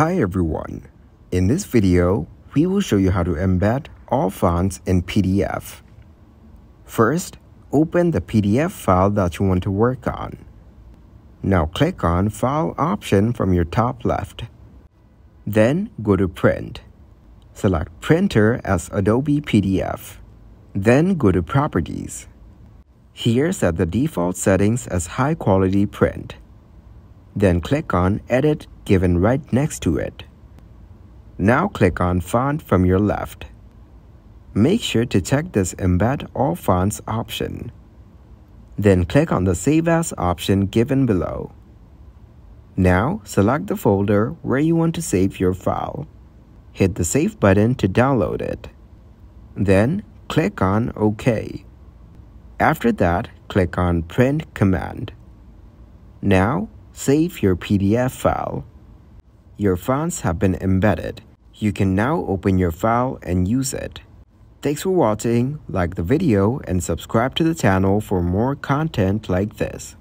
Hi everyone. In this video, we will show you how to embed all fonts in PDF. First, open the PDF file that you want to work on. Now click on File option from your top left. Then go to Print. Select Printer as Adobe PDF. Then go to Properties. Here set the default settings as High Quality Print. Then click on Edit given right next to it. Now click on Font from your left. Make sure to check this Embed All Fonts option. Then click on the Save As option given below. Now select the folder where you want to save your file. Hit the Save button to download it. Then click on OK. After that, click on Print command. Now save your PDF file. Your fonts have been embedded. You can now open your file and use it. Thanks for watching, like the video and subscribe to the channel for more content like this.